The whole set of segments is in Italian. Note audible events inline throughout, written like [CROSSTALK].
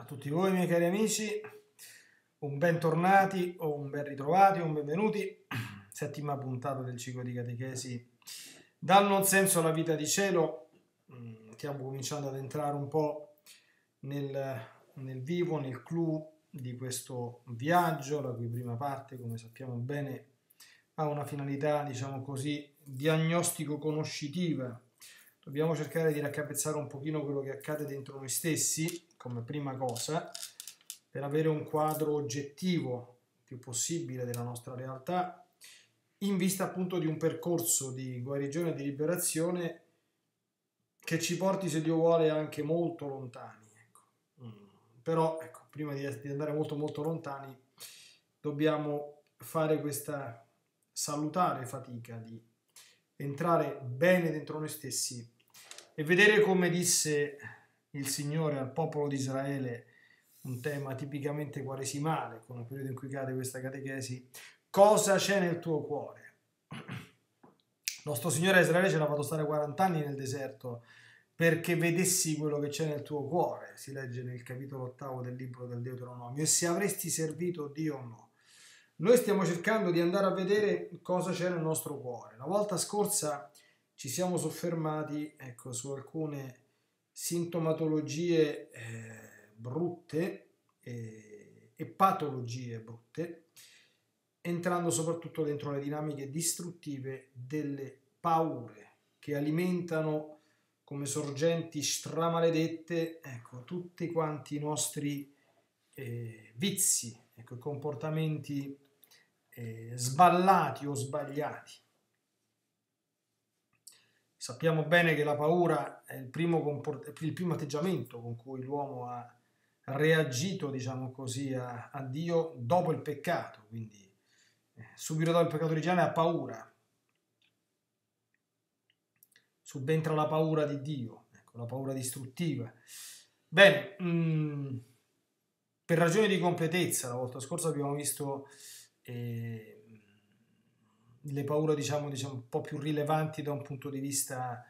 a tutti voi miei cari amici, un bentornati o un ben ritrovati, un benvenuti, [CLEARS THROAT] settima puntata del ciclo di catechesi dal non senso alla vita di cielo, mm, stiamo cominciando ad entrare un po' nel, nel vivo, nel clou di questo viaggio, la cui prima parte, come sappiamo bene, ha una finalità, diciamo così, diagnostico-conoscitiva. Dobbiamo cercare di raccapezzare un pochino quello che accade dentro noi stessi, come prima cosa, per avere un quadro oggettivo più possibile della nostra realtà, in vista appunto di un percorso di guarigione e di liberazione che ci porti, se Dio vuole, anche molto lontani. Ecco. Mm. Però, ecco, prima di andare molto molto lontani, dobbiamo fare questa salutare fatica di entrare bene dentro noi stessi e vedere come disse il Signore al popolo di Israele, un tema tipicamente quaresimale, con il periodo in cui cade questa catechesi, cosa c'è nel tuo cuore? [CLEARS THROAT] Nostro Signore Israele ce l'ha fatto stare 40 anni nel deserto perché vedessi quello che c'è nel tuo cuore, si legge nel capitolo ottavo del libro del Deuteronomio, e se avresti servito Dio o no. Noi stiamo cercando di andare a vedere cosa c'è nel nostro cuore. La volta scorsa ci siamo soffermati ecco, su alcune sintomatologie eh, brutte eh, e patologie brutte, entrando soprattutto dentro le dinamiche distruttive delle paure che alimentano come sorgenti stramaledette, ecco, tutti quanti i nostri eh, vizi, ecco, comportamenti eh, sballati o sbagliati. Sappiamo bene che la paura è il primo, comport- il primo atteggiamento con cui l'uomo ha reagito, diciamo così, a, a Dio dopo il peccato, quindi eh, subito dopo il peccato originale ha paura, subentra la paura di Dio, ecco, la paura distruttiva. Bene, mh, mm, per ragioni di completezza, la volta scorsa abbiamo visto eh, le paure, diciamo, diciamo, un po' più rilevanti da un punto di vista,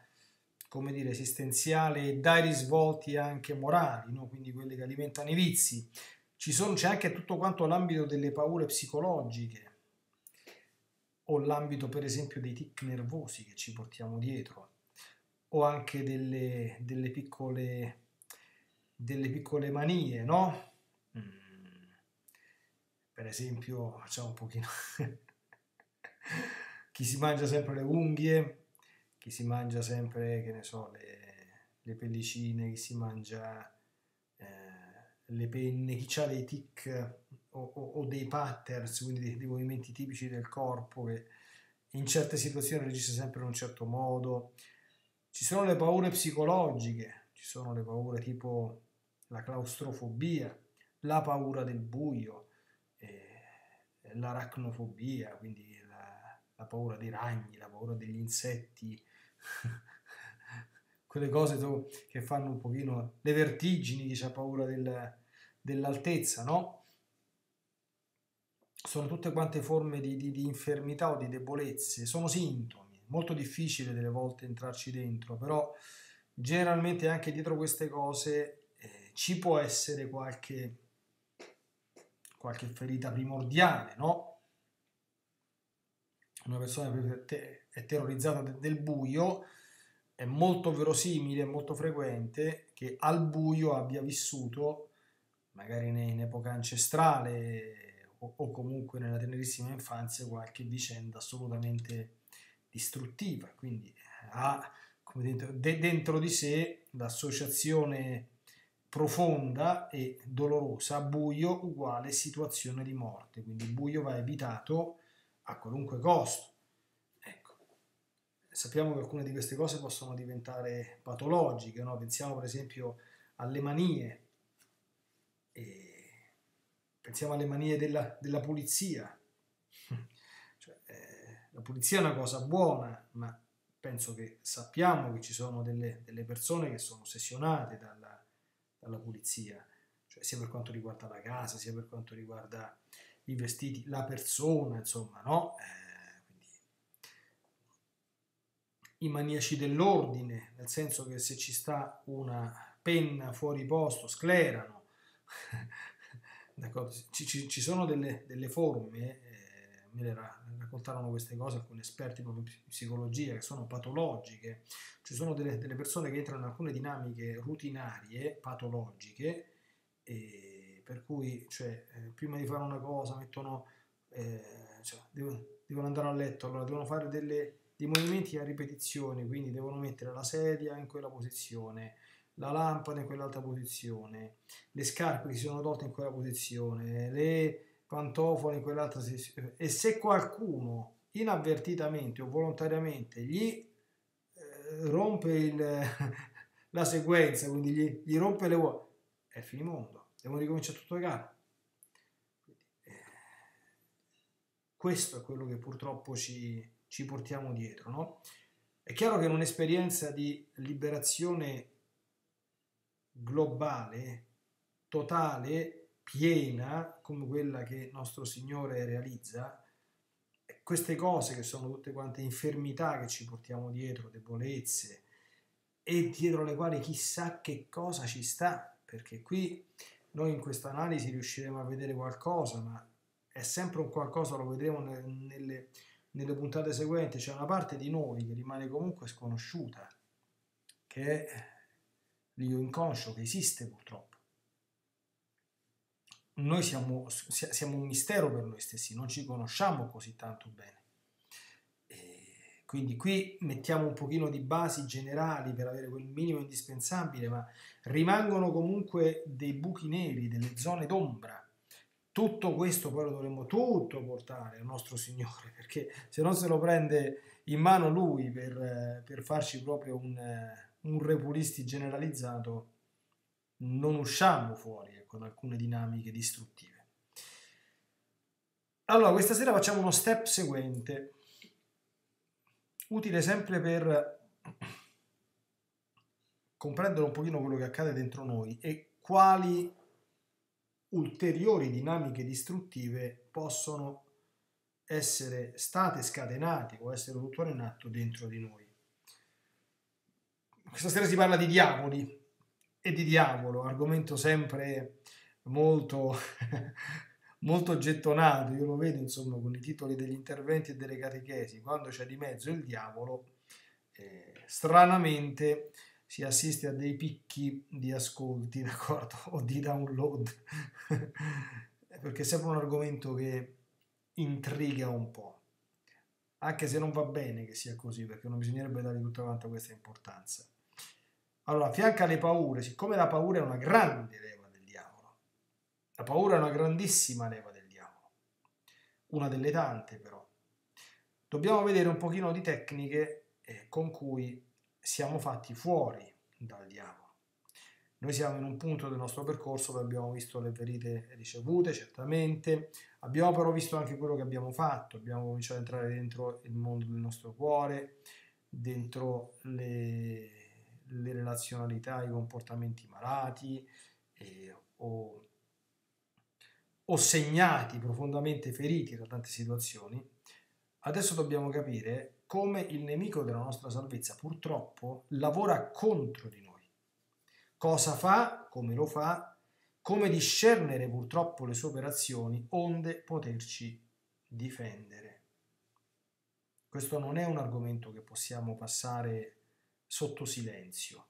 come dire, esistenziale e dai risvolti anche morali, no? quindi quelle che alimentano i vizi. C'è anche tutto quanto l'ambito delle paure psicologiche o l'ambito per esempio dei tic nervosi che ci portiamo dietro o anche delle, delle, piccole, delle piccole manie, no? Mm. Per esempio, facciamo un pochino... chi si mangia sempre le unghie, chi si mangia sempre, che ne so, le, le pellicine, chi si mangia eh, le penne, chi ha dei tic o, o, o dei patterns, quindi dei, dei, movimenti tipici del corpo che in certe situazioni reagisce sempre in un certo modo, ci sono le paure psicologiche, ci sono le paure tipo la claustrofobia, la paura del buio, eh, l'aracnofobia, quindi la, paura dei ragni, la paura degli insetti, [LAUGHS] quelle cose che fanno un pochino le vertigini, chi ha paura del, dell'altezza, no? Sono tutte quante forme di, di, di infermità o di debolezze, sono sintomi molto difficile delle volte entrarci dentro, però generalmente anche dietro queste cose eh, ci può essere qualche, qualche ferita primordiale, no? Una persona è terrorizzata del buio, è molto verosimile, molto frequente che al buio abbia vissuto, magari in epoca ancestrale o, comunque nella tenerissima infanzia, qualche vicenda assolutamente distruttiva, quindi ha dentro, de, dentro di sé l'associazione profonda e dolorosa, buio uguale situazione di morte, quindi il buio va evitato a qualunque costo. Ecco. Sappiamo che alcune di queste cose possono diventare patologiche, no? pensiamo per esempio alle manie, pensiamo alle manie della, della pulizia, [LAUGHS] la pulizia è una cosa buona, ma penso che sappiamo che ci sono delle, delle persone che sono ossessionate dalla, dalla, pulizia, cioè sia per quanto riguarda la casa, sia per quanto riguarda i vestiti, la persona, insomma, no? Eh, quindi, I maniaci dell'ordine, nel senso che se ci sta una penna fuori posto, sclerano, [LAUGHS] ci, ci, ci, sono delle, delle forme, eh, me le raccontarono queste cose alcuni esperti proprio in psicologia, che sono patologiche. Ci sono delle, delle persone che entrano in alcune dinamiche rutinarie, patologiche, e per cui cioè, eh, prima di fare una cosa mettono, eh, cioè, devono, devono, andare a letto, allora devono fare delle, dei movimenti a ripetizione, quindi devono mettere la sedia in quella posizione, la lampada in quell'altra posizione, le scarpe che si sono tolte in quella posizione, le pantofole in quell'altra posizione. E se qualcuno inavvertitamente o volontariamente gli eh, rompe il, [LAUGHS] la sequenza, quindi gli, gli rompe le uova, è finimondo, devono ricominciare tutto da capo. Eh, questo è quello che purtroppo ci, ci portiamo dietro. No? È chiaro che in un'esperienza di liberazione globale, totale, piena, come quella che nostro Signore realizza, queste cose che sono tutte quante infermità che ci portiamo dietro, debolezze, e dietro le quali chissà che cosa ci sta, perché qui noi in questa analisi riusciremo a vedere qualcosa, ma è sempre un qualcosa, lo vedremo nelle, nelle puntate seguenti, c'è una parte di noi che rimane comunque sconosciuta, che è l'io inconscio che esiste purtroppo. Noi siamo, siamo un mistero per noi stessi, non ci conosciamo così tanto bene. Quindi qui mettiamo un pochino di basi generali per avere quel minimo indispensabile, ma rimangono comunque dei buchi neri, delle zone d'ombra. Tutto questo poi lo dovremmo tutto portare al nostro Signore, [LAUGHS] perché se non se lo prende in mano Lui per, per farci proprio un un repulisti generalizzato, non usciamo fuori con alcune dinamiche distruttive. Allora, questa sera facciamo uno step seguente, utile sempre per comprendere un pochino quello che accade dentro noi e quali ulteriori dinamiche distruttive possono essere state scatenate o essere tuttora in atto dentro di noi. Questa sera si parla di diavoli e di diavolo, argomento sempre molto, molto gettonato, io lo vedo insomma con i titoli degli interventi e delle catechesi, quando c'è di mezzo il diavolo, eh, stranamente si assiste a dei picchi di ascolti, [LAUGHS] d'accordo? O di download, [LAUGHS] perché è sempre un argomento che intriga un po', anche se non va bene che sia così, perché non bisognerebbe dare tutta quanta questa importanza. Allora, a fianco alle paure, siccome la paura è una grande la paura è una grandissima leva del diavolo, una delle tante però, dobbiamo vedere un pochino di tecniche eh, con cui siamo fatti fuori dal diavolo. Noi siamo in un punto del nostro percorso dove abbiamo visto le ferite ricevute, certamente, abbiamo però visto anche quello che abbiamo fatto, abbiamo cominciato ad entrare dentro il mondo del nostro cuore, dentro le le relazionalità, i comportamenti malati eh, o, o segnati, profondamente feriti da tante situazioni, adesso dobbiamo capire come il nemico della nostra salvezza purtroppo lavora contro di noi. Cosa fa, come lo fa, come discernere purtroppo le sue operazioni onde poterci difendere. Questo non è un argomento che possiamo passare sotto silenzio.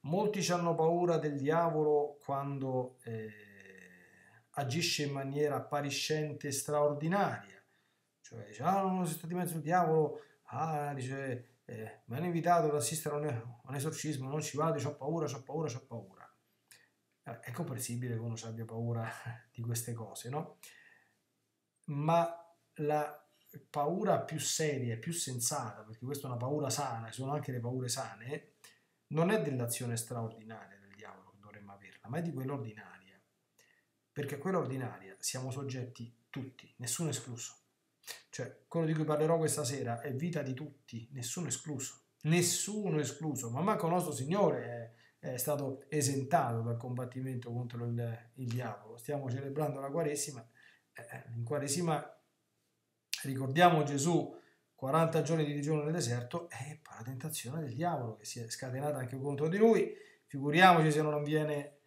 Molti hanno paura del diavolo quando eh, agisce in maniera appariscente e straordinaria. Cioè dice, ah, non si sta di mezzo il diavolo, ah, dice, eh, mi hanno invitato ad assistere a un, esorcismo, non ci vado, ho paura, ho paura, ho paura. Eh, è comprensibile che uno abbia paura [LAUGHS] di queste cose, no? Ma la paura più seria e più sensata, perché questa è una paura sana, sono anche le paure sane, non è dell'azione straordinaria del diavolo che dovremmo averla, ma è di quella ordinaria. Perché quella ordinaria siamo soggetti tutti, nessuno escluso. Cioè, quello di cui parlerò questa sera è vita di tutti, nessuno escluso. Nessuno escluso, ma manco nostro Signore è, è stato esentato dal combattimento contro il, il diavolo. Stiamo celebrando la Quaresima. Eh, in Quaresima ricordiamo Gesù 40 giorni di digiuno nel deserto e poi la tentazione del diavolo che si è scatenata anche contro di lui. Figuriamoci se non viene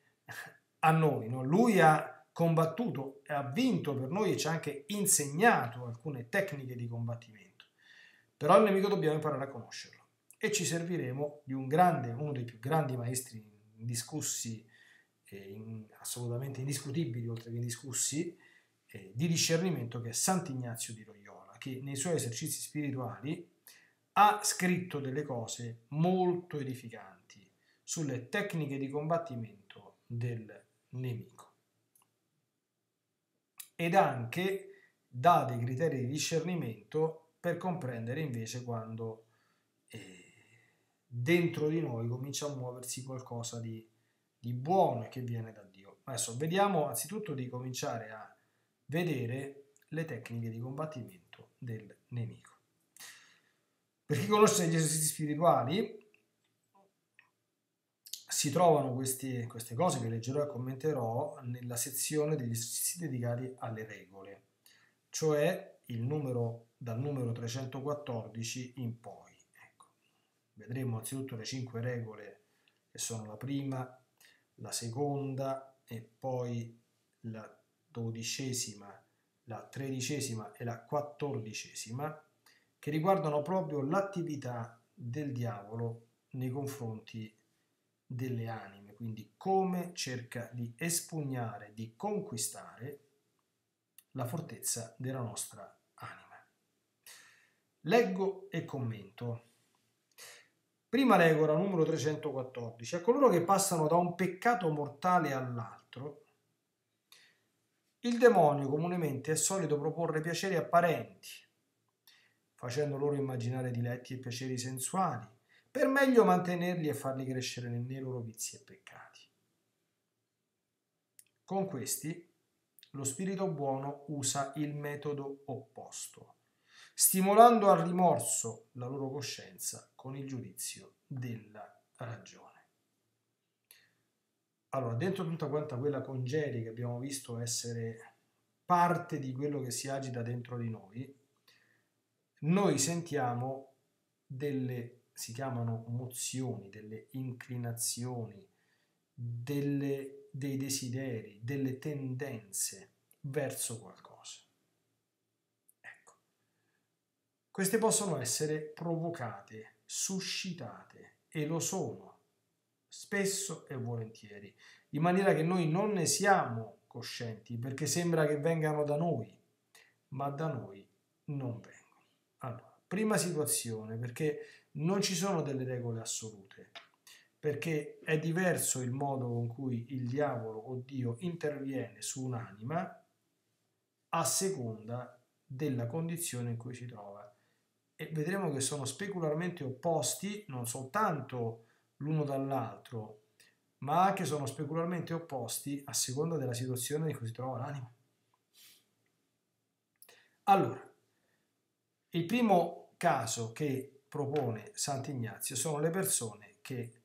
a noi. No? Lui ha combattuto e ha vinto per noi e ci ha anche insegnato alcune tecniche di combattimento. Però il nemico dobbiamo imparare a conoscerlo e ci serviremo di un grande, uno dei più grandi maestri indiscussi, eh, assolutamente indiscutibili oltre che indiscussi, eh, di discernimento che è Sant'Ignazio di Loyola, che nei suoi esercizi spirituali ha scritto delle cose molto edificanti sulle tecniche di combattimento del nemico. Ed anche dà dei criteri di discernimento per comprendere invece quando eh, dentro di noi comincia a muoversi qualcosa di, di buono che viene da Dio. Adesso vediamo anzitutto di cominciare a vedere le tecniche di combattimento del nemico. Per chi conosce gli esercizi spirituali, si trovano questi, queste cose che leggerò e commenterò nella sezione degli esercizi dedicati alle regole, cioè il numero, dal numero 314 in poi. Ecco. Vedremo anzitutto le cinque regole che sono la prima, la seconda e poi la dodicesima, la tredicesima e la quattordicesima, che riguardano proprio l'attività del diavolo nei confronti delle anime, quindi come cerca di espugnare, di conquistare la fortezza della nostra anima. Leggo e commento. Prima regola numero 314. A coloro che passano da un peccato mortale all'altro, il demonio comunemente è solito proporre piaceri apparenti, facendo loro immaginare diletti e piaceri sensuali, per meglio mantenerli e farli crescere nei loro vizi e peccati. Con questi lo spirito buono usa il metodo opposto, stimolando al rimorso la loro coscienza con il giudizio della ragione. Allora, dentro tutta quanta quella congerie che abbiamo visto essere parte di quello che si agita dentro di noi, noi sentiamo delle si chiamano mozioni, delle inclinazioni, delle, dei desideri, delle tendenze verso qualcosa. Ecco, queste possono essere provocate, suscitate e lo sono spesso e volentieri, in maniera che noi non ne siamo coscienti perché sembra che vengano da noi, ma da noi non vengono. Allora, prima situazione, perché non ci sono delle regole assolute, perché è diverso il modo con cui il diavolo o Dio interviene su un'anima a seconda della condizione in cui si trova. E vedremo che sono specularmente opposti non soltanto l'uno dall'altro, ma anche sono specularmente opposti a seconda della situazione in cui si trova l'anima. Allora, il primo caso che propone Sant'Ignazio sono le persone che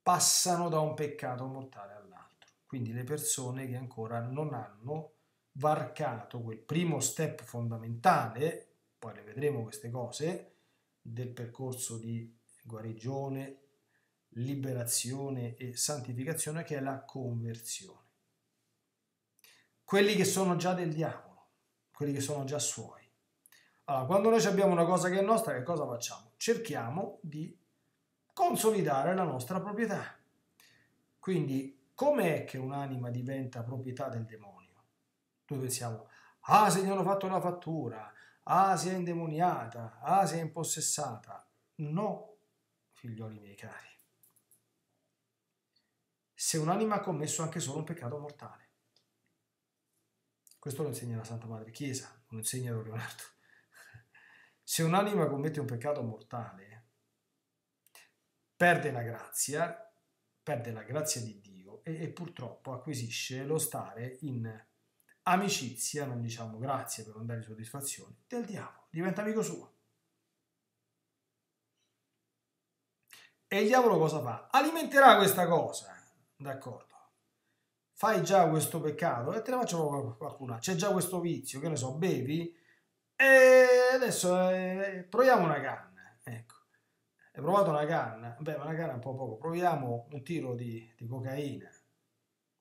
passano da un peccato mortale all'altro, quindi le persone che ancora non hanno varcato quel primo step fondamentale, poi le vedremo queste cose, del percorso di guarigione, liberazione e santificazione che è la conversione. Quelli che sono già del diavolo, quelli che sono già suoi allora, quando noi abbiamo una cosa che è nostra, che cosa facciamo? Cerchiamo di consolidare la nostra proprietà. Quindi, com'è che un'anima diventa proprietà del demonio? Noi pensiamo, ah, se gli hanno fatto la fattura, ah, si è indemoniata, ah, si è impossessata. No, figlioli miei cari. Se un'anima ha commesso anche solo un peccato mortale. Questo lo insegna la Santa Madre Chiesa, lo insegna Don Leonardo. Se un'anima commette un peccato mortale, perde la grazia, perde la grazia di Dio e, e purtroppo acquisisce lo stare in amicizia, non diciamo grazie per non dare soddisfazione, del diavolo, diventa amico suo. E il diavolo cosa fa? Alimenterà questa cosa, d'accordo? Fai già questo peccato e te ne faccio qualcuna. C'è già questo vizio, che ne so, bevi e adesso eh, proviamo una canna. Ecco. Hai provato una canna? Beh, una canna è un po' poco. Proviamo un tiro di, di cocaina.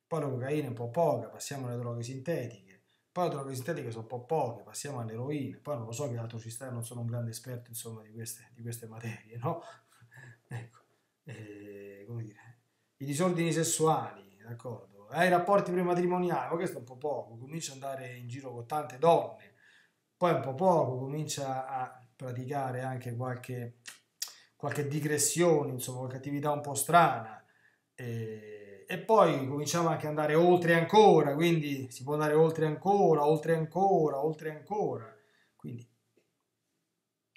poi la cocaina è un po' poca, passiamo alle droghe sintetiche, poi le droghe sintetiche sono un po' poche, passiamo all'eroina, poi non lo so che altro ci sta, non sono un grande esperto insomma di queste, di queste materie, no? [LAUGHS] ecco, eh, come dire, i disordini sessuali, d'accordo? Hai rapporti prematrimoniali, ma questo è un po' poco, comincia ad andare in giro con tante donne, poi un po' poco, comincia a praticare anche qualche, qualche digressione, insomma, qualche attività un po' strana. Eh, e poi cominciamo anche ad andare oltre ancora, quindi si può andare oltre ancora, oltre ancora, oltre ancora. Quindi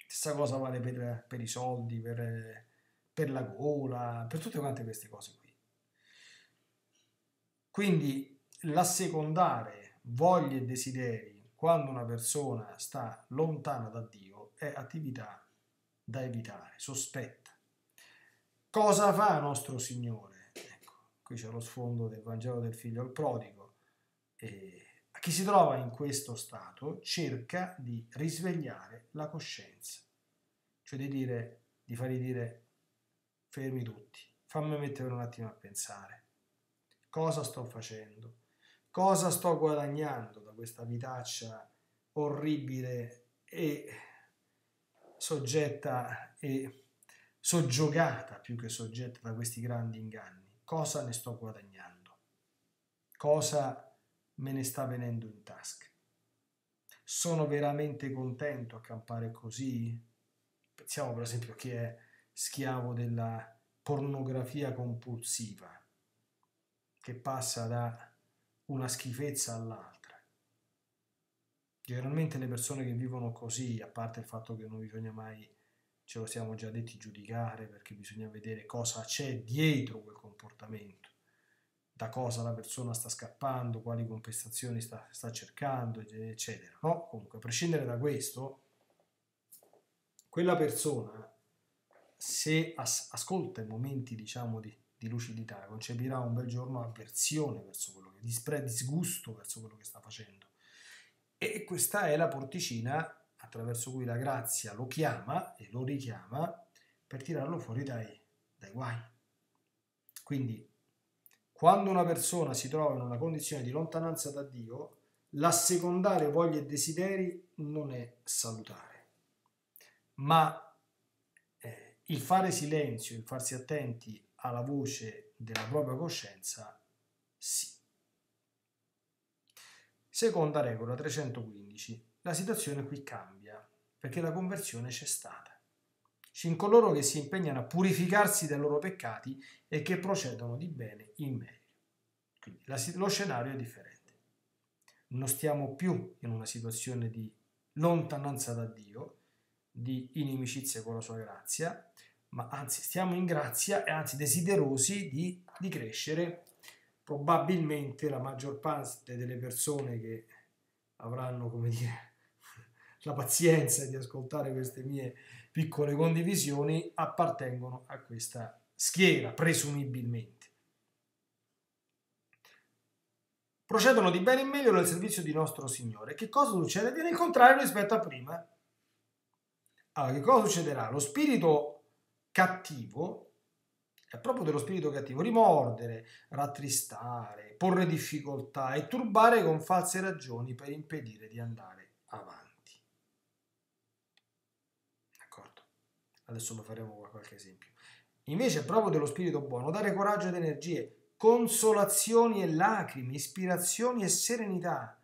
stessa cosa vale per, per i soldi, per, per la gola, per tutte quante queste cose qui. Quindi l'assecondare voglie e desideri quando una persona sta lontana da Dio è attività da evitare, sospetta. Cosa fa nostro Signore? qui c'è lo sfondo del Vangelo del figlio al prodigo, e a chi si trova in questo stato cerca di risvegliare la coscienza, cioè di, dire, di fargli dire fermi tutti, fammi mettere un attimo a pensare, cosa sto facendo, cosa sto guadagnando da questa vitaccia orribile e soggetta e soggiogata più che soggetta da questi grandi inganni cosa ne sto guadagnando, cosa me ne sta venendo in tasca. Sono veramente contento a campare così? Pensiamo per esempio a chi è schiavo della pornografia compulsiva, che passa da una schifezza all'altra. Generalmente le persone che vivono così, a parte il fatto che non bisogna mai ce lo siamo già detti giudicare perché bisogna vedere cosa c'è dietro quel comportamento, da cosa la persona sta scappando, quali compensazioni sta, sta cercando, eccetera. No? Comunque, a prescindere da questo, quella persona, se as- ascolta i momenti, diciamo, di, di lucidità, concepirà un bel giorno avversione verso quello che, dispre- disgusto verso quello che sta facendo. E questa è la porticina attraverso cui la grazia lo chiama e lo richiama per tirarlo fuori dai, dai guai. Quindi, quando una persona si trova in una condizione di lontananza da Dio, l'assecondare voglie e desideri non è salutare, ma eh, il fare silenzio, il farsi attenti alla voce della propria coscienza, sì. Seconda regola 315 la situazione qui cambia, perché la conversione c'è stata. C'è coloro che si impegnano a purificarsi dai loro peccati e che procedono di bene in meglio. Quindi la, lo scenario è differente. Non stiamo più in una situazione di lontananza da Dio, di inimicizia con la sua grazia, ma anzi stiamo in grazia e anzi desiderosi di, di crescere. Probabilmente la maggior parte delle persone che avranno, come dire, [LAUGHS] la pazienza di ascoltare queste mie piccole condivisioni appartengono a questa schiera, presumibilmente. Procedono di bene in meglio nel servizio di nostro Signore. Che cosa succede? Viene il contrario rispetto a prima. Allora, che cosa succederà? Lo spirito cattivo è proprio dello spirito cattivo rimordere, rattristare, porre difficoltà e turbare con false ragioni per impedire di andare avanti. Adesso lo faremo con qualche esempio. Invece è proprio dello spirito buono dare coraggio ed energie, consolazioni e lacrime, ispirazioni e serenità,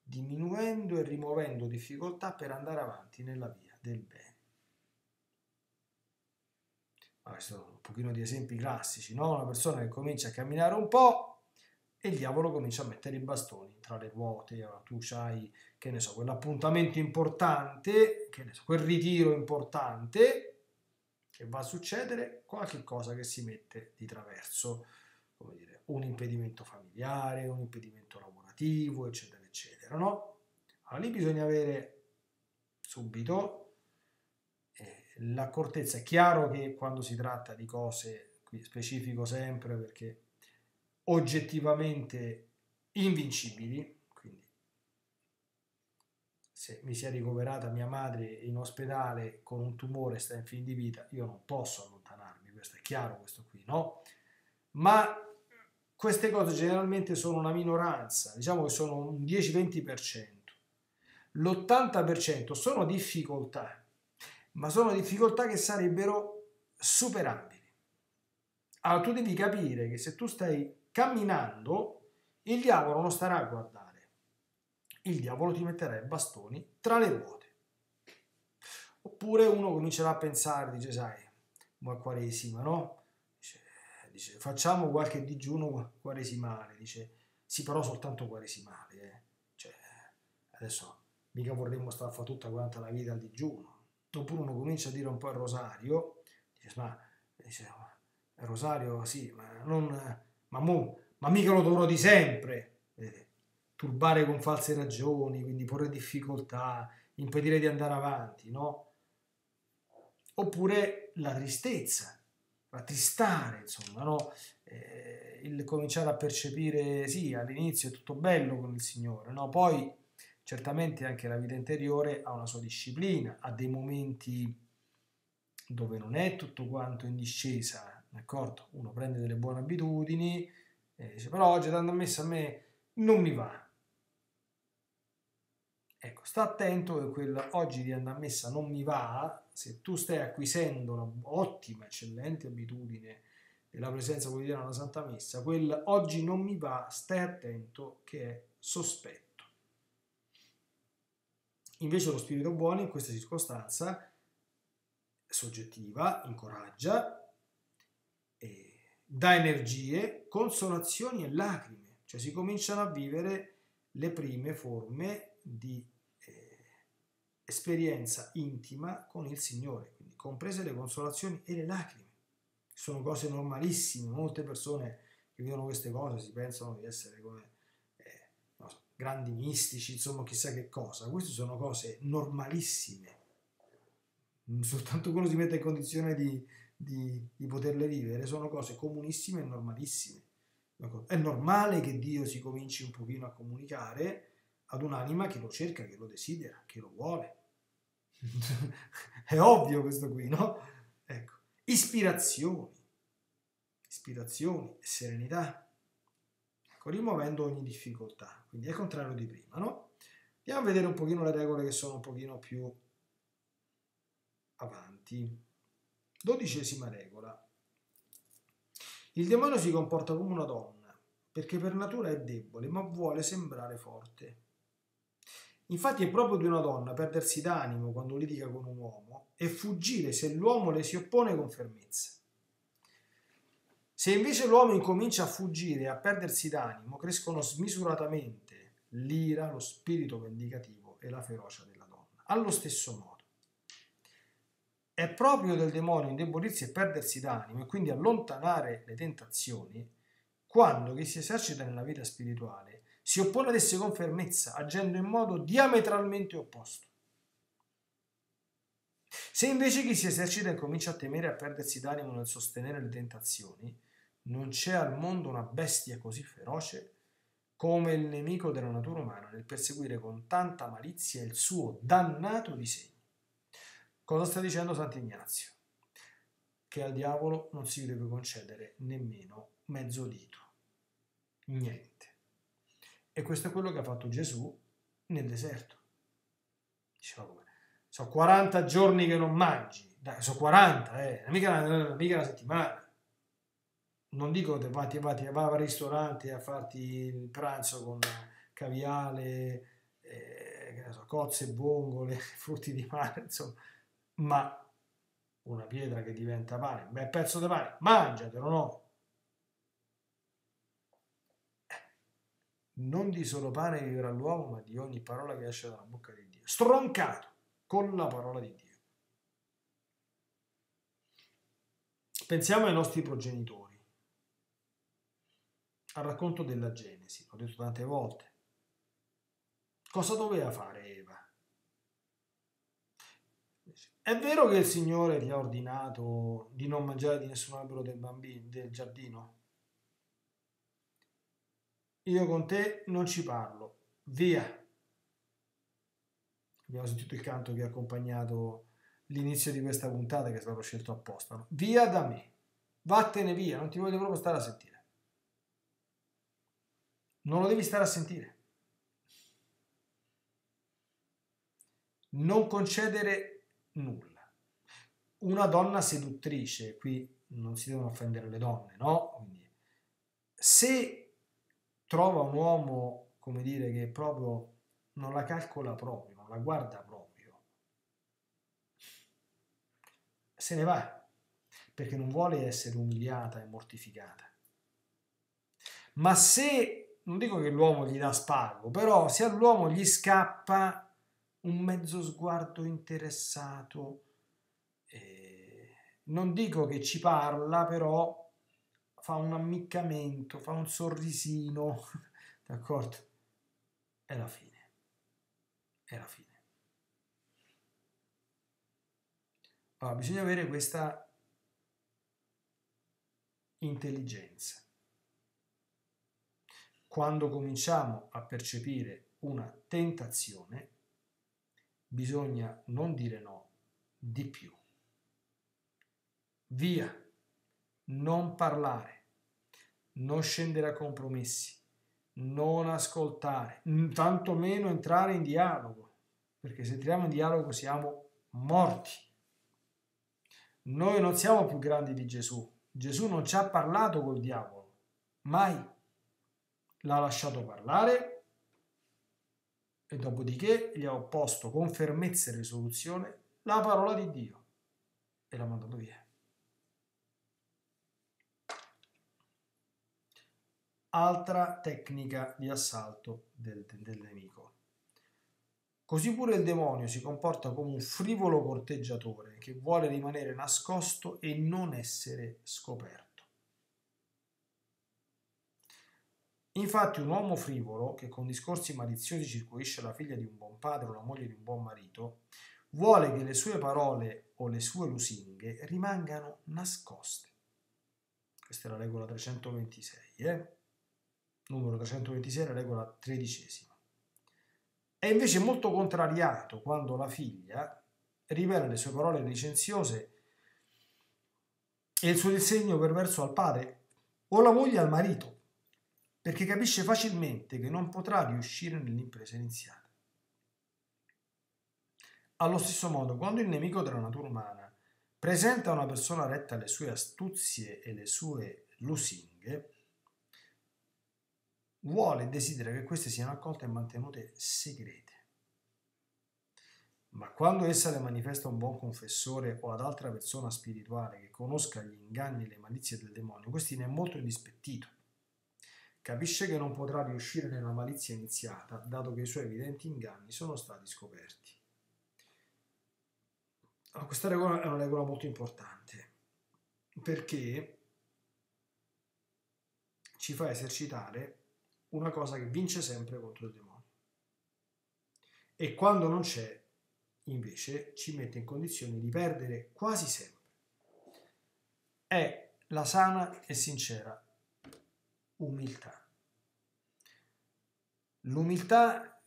diminuendo e rimuovendo difficoltà per andare avanti nella via del bene. Questo sono un pochino di esempi classici, no? Una persona che comincia a camminare un po' e il diavolo comincia a mettere i bastoni tra le ruote, tu hai, che ne so, quell'appuntamento importante, che ne so, quel ritiro importante, che va a succedere qualche cosa che si mette di traverso, come dire, un impedimento familiare, un impedimento lavorativo, eccetera, eccetera, no? Allora lì bisogna avere subito l'accortezza. È chiaro che quando si tratta di cose, qui specifico sempre perché oggettivamente invincibili, se mi sia ricoverata mia madre in ospedale con un tumore sta in fin di vita, io non posso allontanarmi, questo è chiaro questo qui, no? Ma queste cose generalmente sono una minoranza, diciamo che sono un 10-20%. L'80% sono difficoltà, ma sono difficoltà che sarebbero superabili. Allora tu devi capire che se tu stai camminando, il diavolo non starà a guardare, il diavolo ti metterà i bastoni tra le ruote. Oppure uno comincerà a pensare, dice, sai, ma quaresima, no? Dice, dice, facciamo qualche digiuno quaresimale, dice, sì, però soltanto quaresimale, eh. Cioè, adesso mica vorremmo stare a fare tutta quanta la vita al digiuno. Oppure uno comincia a dire un po' il rosario, dice, ma, dice, il rosario, sì, ma non, ma, mo, ma mica lo dovrò di sempre. Vedete? Turbare con false ragioni, quindi porre difficoltà, impedire di andare avanti, no? Oppure la tristezza, rattristare, insomma, no? Eh, il cominciare a percepire, sì, all'inizio è tutto bello con il Signore, no? Poi certamente anche la vita interiore ha una sua disciplina, ha dei momenti dove non è tutto quanto in discesa, d'accordo? Uno prende delle buone abitudini, e dice, però oggi a messa a me non mi va. Ecco, sta attento che quella oggi di andare a messa non mi va, se tu stai acquisendo un'ottima, eccellente abitudine della presenza quotidiana alla Santa Messa, quel oggi non mi va, stai attento che è sospetto. Invece lo spirito buono in questa circostanza soggettiva incoraggia, e dà energie, consolazioni e lacrime, cioè si cominciano a vivere le prime forme di eh, esperienza intima con il Signore, quindi comprese le consolazioni e le lacrime. Sono cose normalissime, molte persone che vivono queste cose si pensano di essere come grandi mistici, insomma chissà che cosa. Queste sono cose normalissime. Soltanto uno si mette in condizione di, di, di poterle vivere, sono cose comunissime e normalissime. È normale che Dio si cominci un pochino a comunicare ad un'anima che lo cerca, che lo desidera, che lo vuole. [LAUGHS] È ovvio questo qui, no? Ecco, ispirazioni, ispirazioni e serenità ecco, rimuovendo ogni difficoltà. Quindi è il contrario di prima, no? Andiamo a vedere un pochino le regole che sono un pochino più avanti. Dodicesima regola. Il demonio si comporta come una donna, perché per natura è debole, ma vuole sembrare forte. Infatti è proprio di una donna perdersi d'animo quando litiga con un uomo e fuggire se l'uomo le si oppone con fermezza. Se invece l'uomo incomincia a fuggire e a perdersi d'animo, crescono smisuratamente l'ira, lo spirito vendicativo e la ferocia della donna. Allo stesso modo, è proprio del demonio indebolirsi e perdersi d'animo e quindi allontanare le tentazioni quando chi si esercita nella vita spirituale si oppone ad esse con fermezza, agendo in modo diametralmente opposto. Se invece chi si esercita e comincia a temere e a perdersi d'animo nel sostenere le tentazioni, non c'è al mondo una bestia così feroce come il nemico della natura umana nel perseguire con tanta malizia il suo dannato disegno. Cosa sta dicendo Sant'Ignazio? Che al diavolo non si deve concedere nemmeno mezzo dito. Niente. E questo è quello che ha fatto Gesù nel deserto. Diceva come? Sono 40 giorni che non mangi. Dai, sono 40, eh. Mica, mica una settimana non dico che vatti, vatti, va al ristorante a farti il pranzo con caviale, eh, so, cozze, bongole, [LAUGHS] frutti di mare, insomma, ma una pietra che diventa pane, un bel pezzo di pane, mangiatelo, no? Non di solo pane vivrà l'uomo, ma di ogni parola che esce dalla bocca di Dio. Stroncato con la parola di Dio. Pensiamo ai nostri progenitori al racconto della Genesi, l'ho detto tante volte. Cosa doveva fare Eva? È vero che il Signore ti ha ordinato di non mangiare di nessun albero del, bambino, del giardino? Io con te non ci parlo, via. Abbiamo sentito il canto che ha accompagnato l'inizio di questa puntata che è stato scelto apposta. Via da me, vattene via, non ti voglio proprio stare a sentire. Non lo devi stare a sentire. Non concedere nulla. Una donna seduttrice, qui non si devono offendere le donne, no? Quindi, se trova un uomo, come dire, che proprio non la calcola proprio, non la guarda proprio, se ne va, perché non vuole essere umiliata e mortificata. Ma se, non dico che l'uomo gli dà spago, però se all'uomo gli scappa un mezzo sguardo interessato, eh, non dico che ci parla, però fa un ammiccamento, fa un sorrisino, [LAUGHS] d'accordo? È la fine. È la fine. Allora, bisogna avere questa intelligenza. Quando cominciamo a percepire una tentazione, bisogna non dire no di più. Via, non parlare, non scendere a compromessi, non ascoltare, tantomeno entrare in dialogo, perché se entriamo in dialogo siamo morti. Noi non siamo più grandi di Gesù. Gesù non ci ha parlato col diavolo, mai. L'ha lasciato parlare e dopodiché gli ha opposto con fermezza e risoluzione la parola di Dio e l'ha mandato via. Altra tecnica di assalto del, del nemico. Così pure il demonio si comporta come un frivolo corteggiatore che vuole rimanere nascosto e non essere scoperto. Infatti un uomo frivolo, che con discorsi maliziosi circuisce la figlia di un buon padre o la moglie di un buon marito, vuole che le sue parole o le sue lusinghe rimangano nascoste. Questa è la regola 326, eh? Numero 326 è la regola tredicesima. È invece molto contrariato quando la figlia rivela le sue parole licenziose e il suo disegno perverso al padre o la moglie al marito perché capisce facilmente che non potrà riuscire nell'impresa iniziata. Allo stesso modo, quando il nemico della natura umana presenta a una persona retta le sue astuzie e le sue lusinghe, vuole e desidera che queste siano accolte e mantenute segrete. Ma quando essa le manifesta a un buon confessore o ad altra persona spirituale che conosca gli inganni e le malizie del demonio, questi ne è molto indispettito Capisce che non potrà riuscire nella malizia iniziata, dato che i suoi evidenti inganni sono stati scoperti. Allora, questa regola è una regola molto importante, perché ci fa esercitare una cosa che vince sempre contro il demonio. E quando non c'è, invece, ci mette in condizione di perdere quasi sempre. È la sana e sincera umiltà. L'umiltà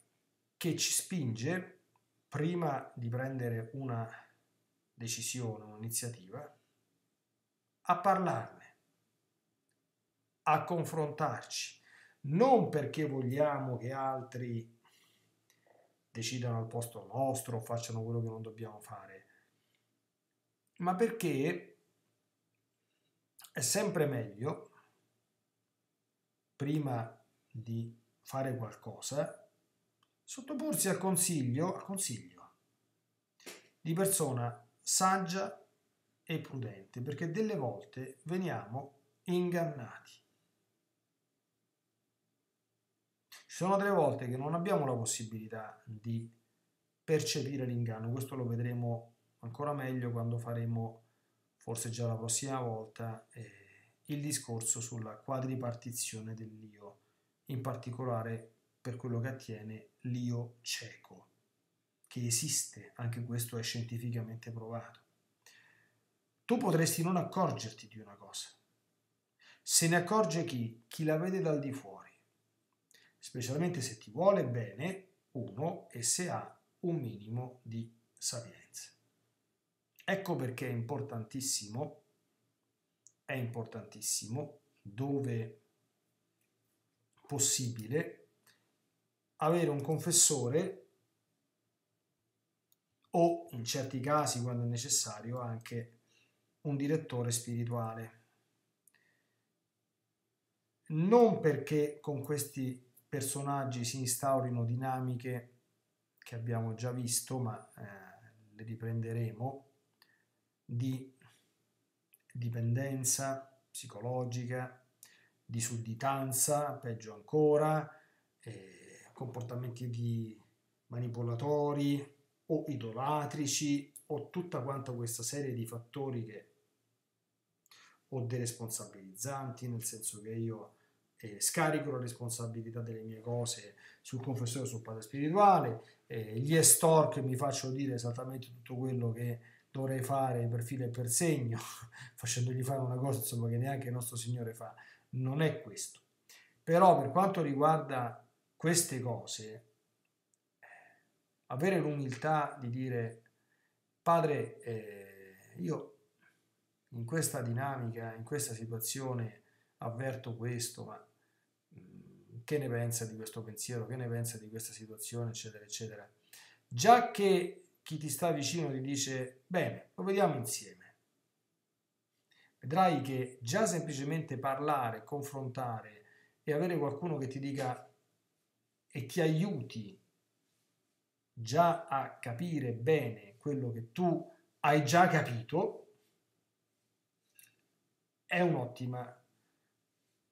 che ci spinge, prima di prendere una decisione, un'iniziativa, a parlarne, a confrontarci, non perché vogliamo che altri decidano al posto nostro o facciano quello che non dobbiamo fare, ma perché è sempre meglio prima di fare qualcosa, sottoporsi al consiglio, al consiglio di persona saggia e prudente, perché delle volte veniamo ingannati. Ci sono delle volte che non abbiamo la possibilità di percepire l'inganno, questo lo vedremo ancora meglio quando faremo, forse già la prossima volta, eh, il discorso sulla quadripartizione dell'io, in particolare per quello che attiene l'io cieco, che esiste, anche questo è scientificamente provato. Tu potresti non accorgerti di una cosa. Se ne accorge chi? Chi la vede dal di fuori, specialmente se ti vuole bene, uno, e se ha un minimo di sapienza. Ecco perché è importantissimo è importantissimo, dove possibile avere un confessore o in certi casi, quando è necessario, anche un direttore spirituale. Non perché con questi personaggi si instaurino dinamiche che abbiamo già visto, ma eh, le riprenderemo, di dipendenza psicologica, di sudditanza, peggio ancora, eh, comportamenti di manipolatori o idolatrici o tutta quanta questa serie di fattori che o deresponsabilizzanti, nel senso che io eh, scarico la responsabilità delle mie cose sul confessore, sul padre spirituale, eh, gli estorco e mi faccio dire esattamente tutto quello che dovrei fare per filo e per segno, [LAUGHS] facendogli fare una cosa insomma, che neanche il nostro Signore fa. Non è questo. Però per quanto riguarda queste cose, avere l'umiltà di dire, padre, eh, io in questa dinamica, in questa situazione avverto questo, ma mm, che ne pensa di questo pensiero, che ne pensa di questa situazione, eccetera, eccetera. Già che chi ti sta vicino ti dice, bene, lo vediamo insieme. Vedrai che già semplicemente parlare, confrontare e avere qualcuno che ti dica e ti aiuti già a capire bene quello che tu hai già capito, è un'ottima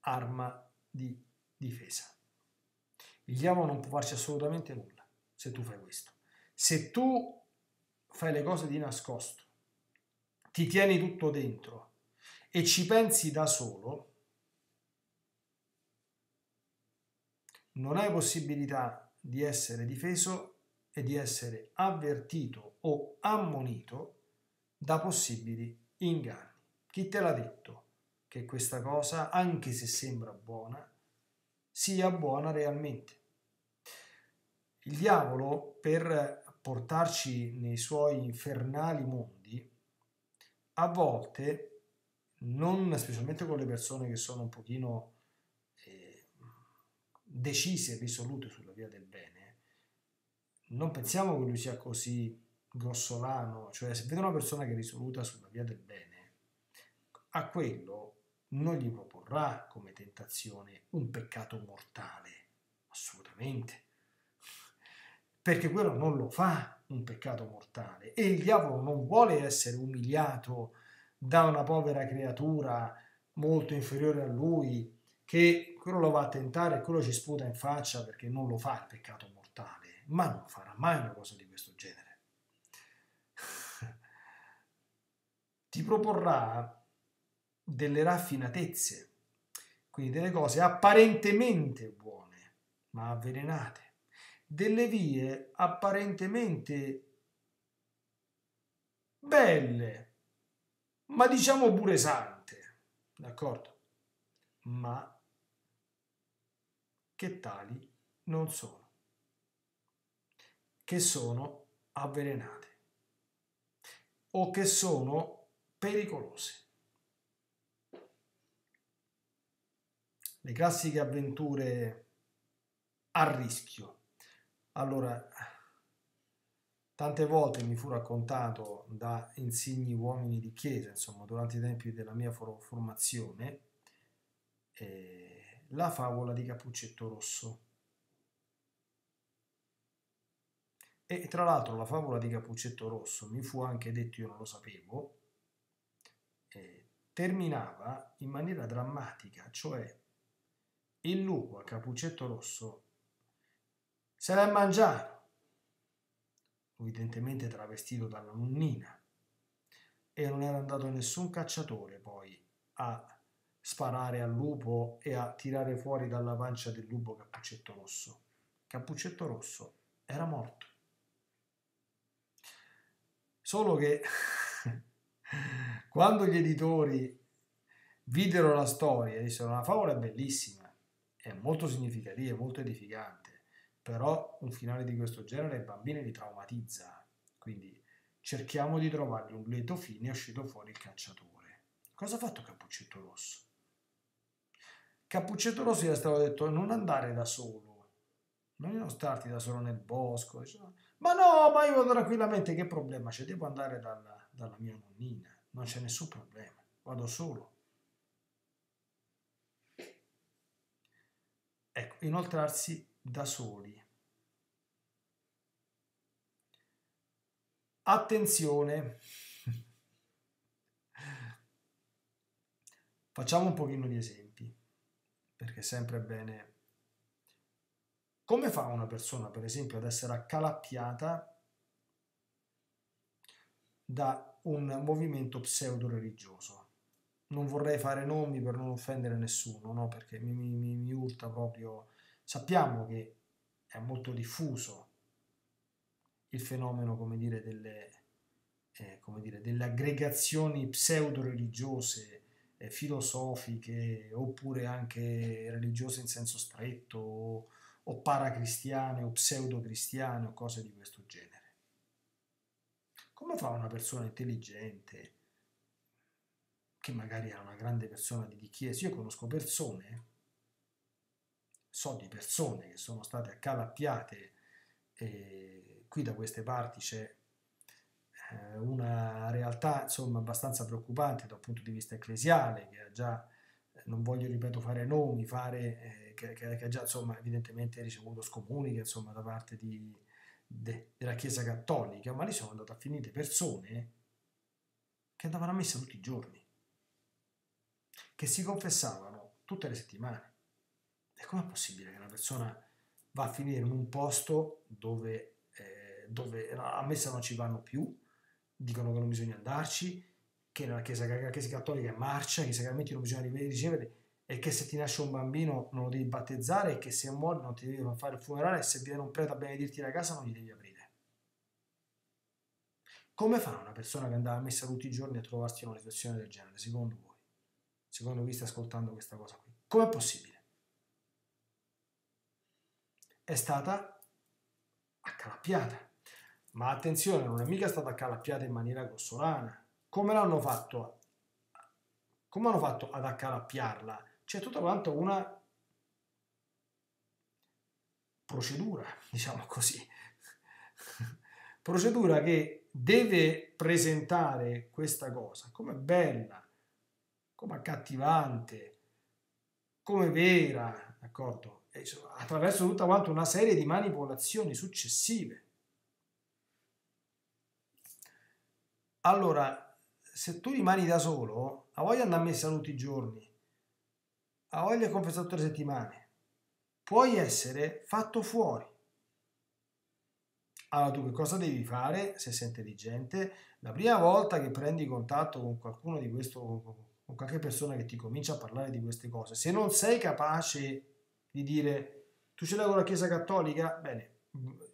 arma di difesa. Il diavolo non può farci assolutamente nulla se tu fai questo. Se tu fai le cose di nascosto, ti tieni tutto dentro e ci pensi da solo, non hai possibilità di essere difeso e di essere avvertito o ammonito da possibili inganni. Chi te l'ha detto che questa cosa, anche se sembra buona, sia buona realmente? Il diavolo, per portarci nei suoi infernali mondi, a volte, non specialmente con le persone che sono un pochino eh, decise e risolute sulla via del bene, non pensiamo che lui sia così grossolano, cioè se vede una persona che è risoluta sulla via del bene, a quello non gli proporrà come tentazione un peccato mortale, assolutamente, perché quello non lo fa un peccato mortale. E il diavolo non vuole essere umiliato da una povera creatura molto inferiore a lui che quello lo va a tentare e quello ci sputa in faccia perché non lo fa il peccato mortale. Ma non farà mai una cosa di questo genere. [LAUGHS] Ti proporrà delle raffinatezze, quindi delle cose apparentemente buone, ma avvelenate, delle vie apparentemente belle, ma diciamo pure sante, d'accordo? Ma che tali non sono che sono avvelenate o che sono pericolose. Le classiche avventure a rischio. Allora, tante volte mi fu raccontato da insigni uomini di chiesa, insomma, durante i tempi della mia formazione, eh, la favola di Cappuccetto Rosso. E tra l'altro la favola di Cappuccetto Rosso, mi fu anche detto, io non lo sapevo, eh, terminava in maniera drammatica, cioè il lupo a Cappuccetto Rosso se l'è mangiato, evidentemente travestito dalla nonnina, e non era andato nessun cacciatore poi a sparare al lupo e a tirare fuori dalla pancia del lupo Cappuccetto Rosso. Cappuccetto Rosso era morto. Solo che [LAUGHS] quando gli editori videro la storia, dissero la favola è bellissima, è molto significativa, molto edificante, però un finale di questo genere ai bambini li traumatizza, quindi cerchiamo di trovargli un lieto fine, è uscito fuori il cacciatore. Cosa ha fatto Cappuccetto Rosso? Cappuccetto Rosso gli è stato detto non andare da solo, non starti da solo nel bosco. Ma no, ma io vado tranquillamente, che problema c'è? Devo andare dalla, dalla mia nonnina, non c'è nessun problema, vado solo. Ecco, inoltrarsi da soli. Attenzione, facciamo un pochino di esempi, perché è sempre bene. Come fa una persona, per esempio, ad essere accalappiata da un movimento pseudo-religioso? Non vorrei fare nomi per non offendere nessuno, no? perché mi, mi, mi urta proprio. Sappiamo che è molto diffuso il fenomeno, come dire, delle, eh, come dire, delle aggregazioni pseudo-religiose, eh, filosofiche, oppure anche religiose in senso stretto, o, o paracristiane, o pseudo-cristiane, o cose di questo genere. Come fa una persona intelligente, che magari è una grande persona di chiesa, io conosco persone, so di persone che sono state accalappiate eh, qui da queste parti c'è eh, una realtà insomma abbastanza preoccupante dal punto di vista ecclesiale che ha già eh, non voglio ripeto fare nomi fare eh, che, che, che, ha già insomma evidentemente ricevuto scomuniche insomma da parte di, de, della chiesa cattolica ma lì sono andate a finire persone che andavano a messa tutti i giorni che si confessavano tutte le settimane. E com'è possibile che una persona va a finire in un posto dove dove a messa non ci vanno più, dicono che non bisogna andarci, che nella chiesa, la chiesa cattolica è marcia, che i sacramenti non bisogna ricevere e che se ti nasce un bambino non lo devi battezzare e che se muore non ti devi fare il funerale e se viene un prete a benedirti la casa non gli devi aprire. Come fa una persona che andava a messa tutti i giorni a trovarsi in una situazione del genere, secondo voi? Secondo chi sta ascoltando questa cosa qui? Com'è possibile? È stata accalappiata. Ma attenzione, non è mica stata accalappiata in maniera grossolana. Come l'hanno fatto? Come hanno fatto ad accalappiarla? C'è tutta quanta una procedura, [LAUGHS] diciamo così. procedura che deve presentare questa cosa come bella, come accattivante, come vera, d'accordo? attraverso tutta quanta una serie di manipolazioni successive. Allora, se tu rimani da solo, ha voglia di andare a messa tutti i giorni, ha voglia di confessare tutte le settimane, puoi essere fatto fuori. Allora tu che cosa devi fare se sei intelligente? La prima volta che prendi contatto con qualcuno di questo, con qualche persona che ti comincia a parlare di queste cose, se non sei capace di dire tu ce l'hai con la Chiesa Cattolica, bene,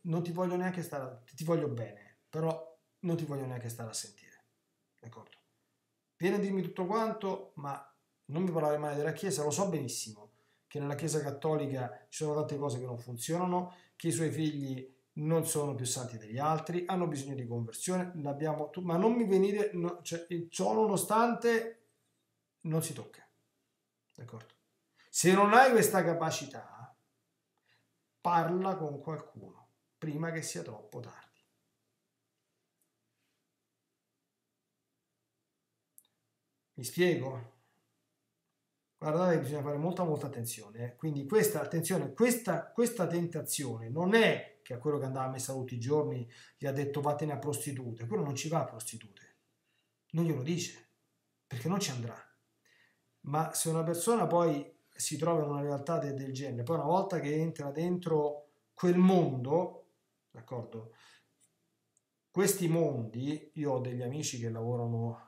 non ti voglio neanche stare, ti voglio bene, però non ti voglio neanche stare a sentire. D'accordo? Vieni a dirmi tutto quanto, ma non mi parlare mai della Chiesa, lo so benissimo che nella Chiesa cattolica ci sono tante cose che non funzionano, che i suoi figli non sono più santi degli altri, hanno bisogno di conversione, ma non mi venire, no, cioè, ciò nonostante non si tocca. D'accordo? Se non hai questa capacità, parla con qualcuno prima che sia troppo tardi. Mi spiego? Guardate, bisogna fare molta molta attenzione. Eh. Quindi questa attenzione, questa, questa tentazione non è che a quello che andava a messa tutti i giorni gli ha detto vattene a prostitute, quello non ci va a prostitute, non glielo dice, perché non ci andrà. Ma se una persona poi si trova in una realtà de, del genere, poi una volta che entra dentro quel mondo, d'accordo? Questi mondi, io ho degli amici che lavorano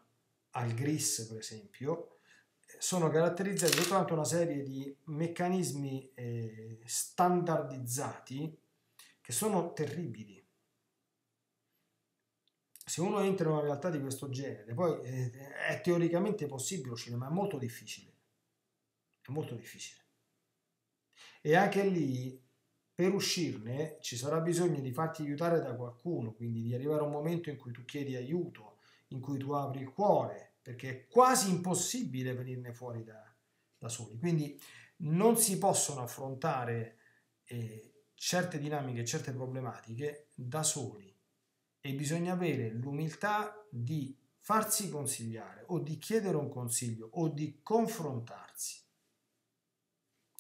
al GRIS per esempio, sono caratterizzati da una serie di meccanismi eh, standardizzati che sono terribili. Se uno entra in una realtà di questo genere, poi eh, è teoricamente possibile uscire, ma è molto difficile. È molto difficile. E anche lì, per uscirne, ci sarà bisogno di farti aiutare da qualcuno, quindi di arrivare a un momento in cui tu chiedi aiuto, in cui tu apri il cuore, perché è quasi impossibile venirne fuori da, da soli. Quindi non si possono affrontare eh, certe dinamiche, certe problematiche da soli e bisogna avere l'umiltà di farsi consigliare o di chiedere un consiglio o di confrontarsi.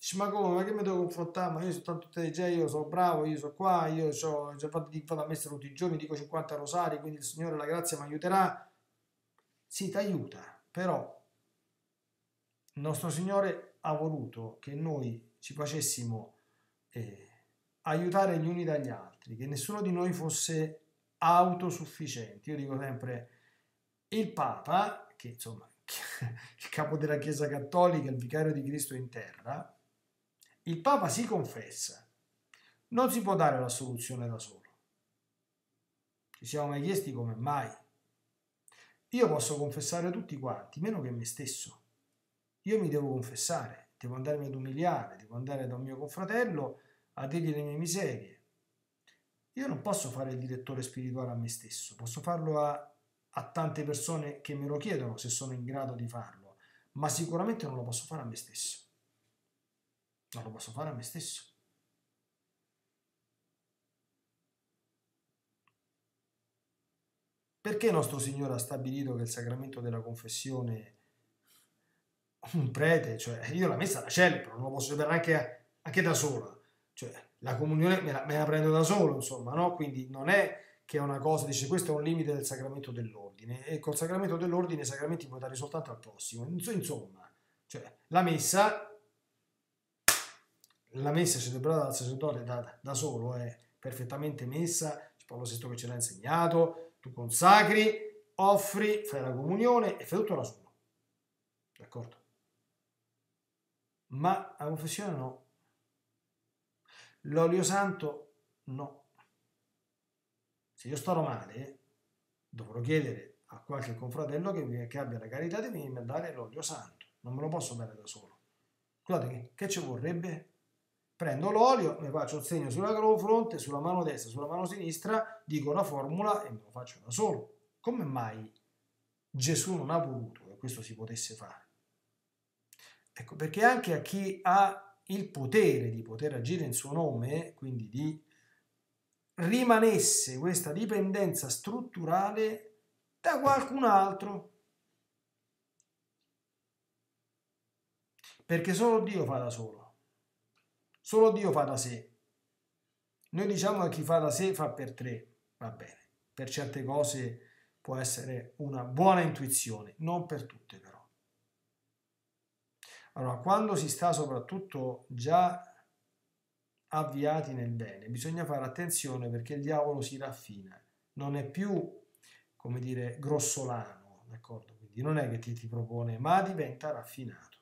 Dici, ma come? Ma che mi devo confrontare? Ma io sono tanto intelligente, io sono bravo, io sono qua, io ho già fatto, fatto a messa tutti i giorni, dico 50 rosari, quindi il Signore la grazia mi aiuterà. Sì, ti aiuta, però il nostro Signore ha voluto che noi ci facessimo eh, aiutare gli uni dagli altri, che nessuno di noi fosse autosufficiente. Io dico sempre, il Papa, che insomma [LAUGHS] il capo della Chiesa Cattolica, il vicario di Cristo in terra, il Papa si confessa, non si può dare la soluzione da solo. Ci siamo mai chiesti come mai? Io posso confessare tutti quanti, meno che me stesso. Io mi devo confessare, devo andarmi ad umiliare, devo andare da un mio confratello a dirgli le mie miserie. Io non posso fare il direttore spirituale a me stesso, posso farlo a a tante persone che me lo chiedono se sono in grado di farlo, ma sicuramente non lo posso fare a me stesso. Non lo posso fare a me stesso. Perché nostro Signore ha stabilito che il sacramento della confessione un prete, cioè io la messa la celebro, non lo posso sapere anche, anche da sola, cioè la comunione me la, me la prendo da solo, insomma, no? Quindi non è che è una cosa, dice questo è un limite del sacramento dell'ordine e col sacramento dell'ordine i sacramenti puoi dare soltanto al prossimo. Insomma, cioè, la messa, la messa celebrata dal sacerdote da, da solo è perfettamente messa, c'è Paolo VI che ce l'ha insegnato, tu consacri, offri, fai la comunione e fai tutto da solo. D'accordo? Ma la confessione no. L'olio santo no se io starò male, dovrò chiedere a qualche confratello che, che abbia la carità di venirmi a dare l'olio santo. Non me lo posso dare da solo. Guardate che, che ci vorrebbe? Prendo l'olio, mi faccio il segno sulla fronte, sulla mano destra, sulla mano sinistra, dico la formula e me lo faccio da solo. Come mai Gesù non ha voluto che questo si potesse fare? Ecco, perché anche a chi ha il potere di poter agire in suo nome, quindi di rimanesse questa dipendenza strutturale da qualcun altro. Perché solo Dio fa da solo, solo Dio fa da sé. Noi diciamo che chi fa da sé fa per tre, va bene, per certe cose può essere una buona intuizione, non per tutte però. Allora, quando si sta soprattutto già avviati nel bene. Bisogna fare attenzione perché il diavolo si raffina, non è più, come dire, grossolano, d'accordo? Quindi non è che ti, ti propone, ma diventa raffinato.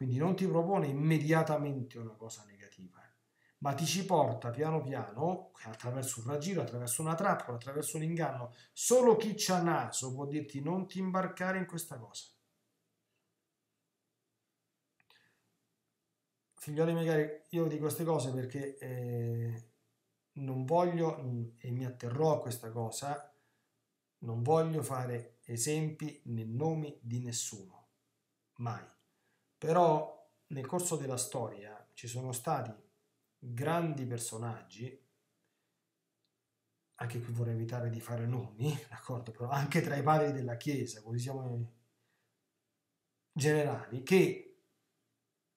Quindi non ti propone immediatamente una cosa negativa, ma ti ci porta piano piano, attraverso un raggiro, attraverso una trappola, attraverso un inganno. Solo chi c'ha naso può dirti non ti imbarcare in questa cosa. figlioli miei cari, io dico queste cose perché eh, non voglio, e mi atterrò a questa cosa, non voglio fare esempi né nomi di nessuno, mai. Però nel corso della storia ci sono stati grandi personaggi, anche qui vorrei evitare di fare nomi, [LAUGHS] d'accordo? Però anche tra i padri della Chiesa, così siamo generali, che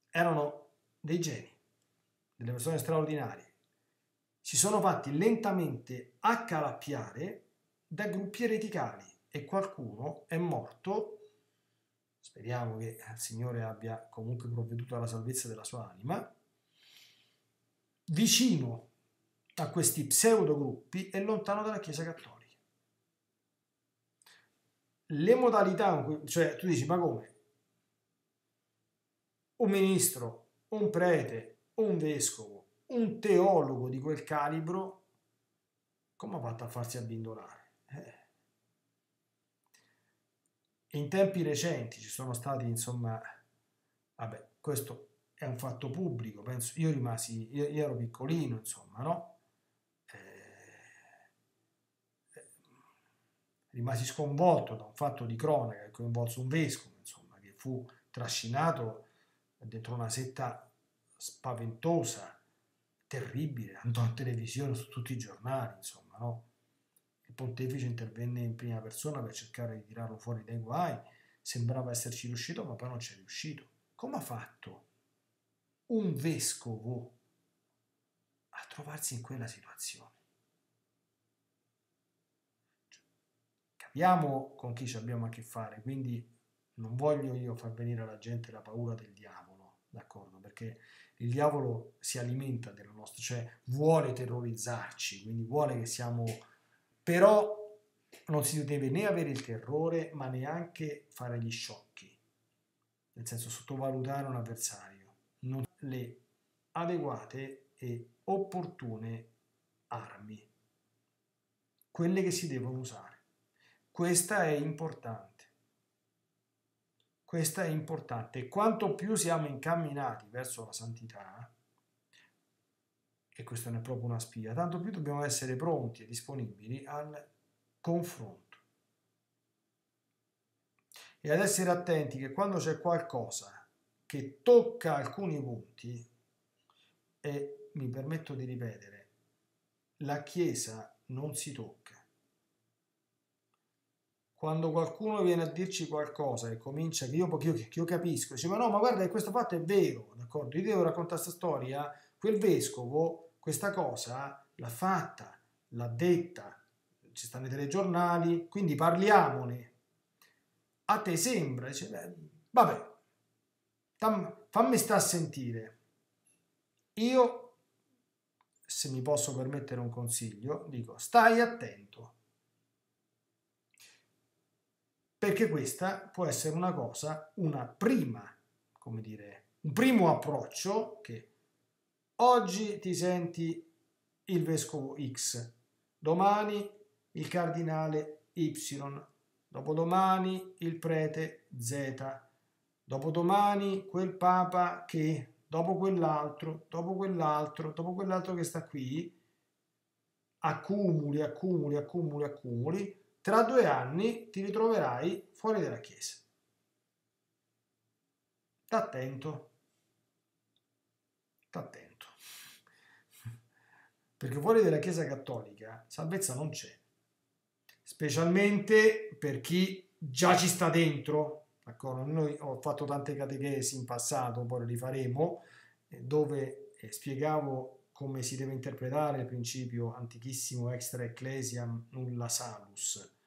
erano dei geni, delle persone straordinarie, si sono fatti lentamente accalappiare da gruppi ereticali e qualcuno è morto, speriamo che il Signore abbia comunque provveduto alla salvezza della sua anima, vicino a questi pseudo gruppi e lontano dalla Chiesa Cattolica. Le modalità, cioè tu dici ma come? Un ministro un prete, un vescovo, un teologo di quel calibro, come ha fatto a farsi abbindolare? Eh. In tempi recenti ci sono stati, insomma, vabbè, questo è un fatto pubblico, penso, io rimasi, io, io ero piccolino, insomma, no? Eh, eh, rimasi sconvolto da un fatto di cronaca che coinvolse un vescovo, insomma, che fu trascinato dentro una setta spaventosa, terribile, andò in televisione su tutti i giornali, insomma, no? Il pontefice intervenne in prima persona per cercare di tirarlo fuori dai guai, sembrava esserci riuscito, ma poi non ci è riuscito. Come ha fatto un vescovo a trovarsi in quella situazione? Capiamo con chi ci abbiamo a che fare, quindi non voglio io far venire alla gente la paura del diavolo, d'accordo? Perché il diavolo si alimenta della nostra, cioè vuole terrorizzarci, quindi vuole che siamo... però non si deve né avere il terrore, ma neanche fare gli sciocchi, nel senso sottovalutare un avversario, le adeguate e opportune armi, quelle che si devono usare. Questa è importante. Questa è importante. Quanto più siamo incamminati verso la santità, e questa non è proprio una spia, tanto più dobbiamo essere pronti e disponibili al confronto. E ad essere attenti che quando c'è qualcosa che tocca alcuni punti, e mi permetto di ripetere, la Chiesa non si tocca quando qualcuno viene a dirci qualcosa e comincia che io, io, che io capisco, dice ma no, ma guarda che questo fatto è vero, d'accordo? Io devo raccontare questa storia, quel vescovo questa cosa l'ha fatta, l'ha detta, ci stanno i telegiornali, quindi parliamone. A te sembra, dice, beh, vabbè, tam, fammi sta a sentire. Io, se mi posso permettere un consiglio, dico stai attento perché questa può essere una cosa, una prima, come dire, un primo approccio che oggi ti senti il vescovo X, domani il cardinale Y, dopodomani il prete Z, dopodomani quel papa che, dopo quell'altro, dopo quell'altro, dopo quell'altro che sta qui, accumuli, accumuli, accumuli, accumuli, tra due anni ti ritroverai fuori dalla Chiesa. Sta attento. Sta attento. Perché fuori dalla Chiesa cattolica salvezza non c'è. Specialmente per chi già ci sta dentro. D'accordo? Noi ho fatto tante catechesi in passato, poi le rifaremo, eh, dove eh, spiegavo come si deve interpretare il principio antichissimo extra ecclesiam nulla salus,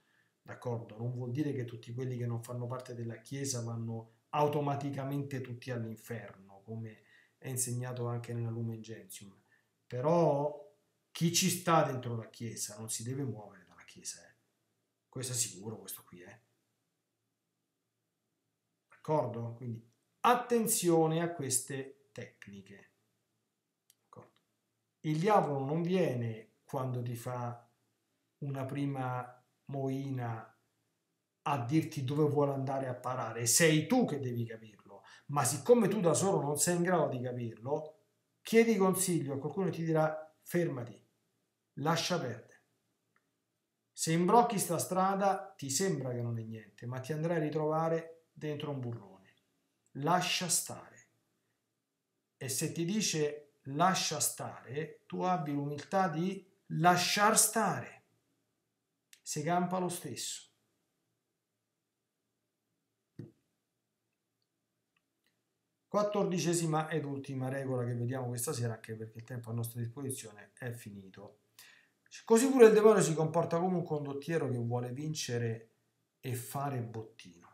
d'accordo? Non vuol dire che tutti quelli che non fanno parte della Chiesa vanno automaticamente tutti all'inferno, come è insegnato anche nella Lumen Gentium. Però chi ci sta dentro la Chiesa non si deve muovere dalla Chiesa, eh. questo è sicuro, questo qui è. Eh. D'accordo? Quindi attenzione a queste tecniche. Il diavolo non viene quando ti fa una prima moina a dirti dove vuole andare a parare, sei tu che devi capirlo, ma siccome tu da solo non sei in grado di capirlo, chiedi consiglio a qualcuno ti dirà fermati, lascia perdere. Se imbrocchi sta strada ti sembra che non è niente, ma ti andrai a ritrovare dentro un burrone. Lascia stare. E se ti dice lascia stare, tu abbi l'umiltà di lasciar stare si campa lo stesso. Quattordicesima ed ultima regola che vediamo questa sera, anche perché il tempo a nostra disposizione è finito. Così pure il demonio si comporta come un condottiero che vuole vincere e fare bottino.